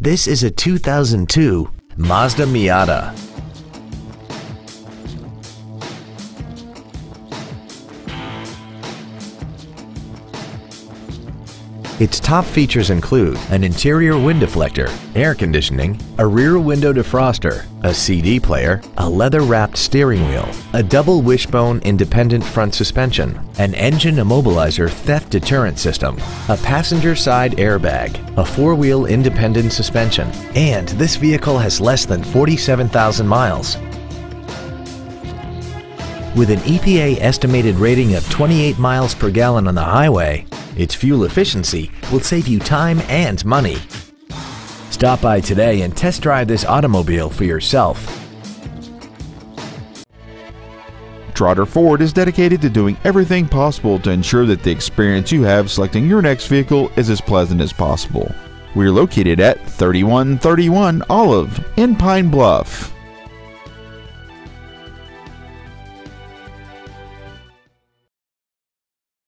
This is a 2002 Mazda Miata. Its top features include an interior wind deflector, air conditioning, a rear window defroster, a CD player, a leather-wrapped steering wheel, a double wishbone independent front suspension, an engine immobilizer theft deterrent system, a passenger side airbag, a four-wheel independent suspension, and this vehicle has less than 47,000 miles. With an EPA estimated rating of 28 miles per gallon on the highway, its fuel efficiency will save you time and money. Stop by today and test drive this automobile for yourself. Trotter Ford is dedicated to doing everything possible to ensure that the experience you have selecting your next vehicle is as pleasant as possible. We're located at 3131 Olive in Pine Bluff.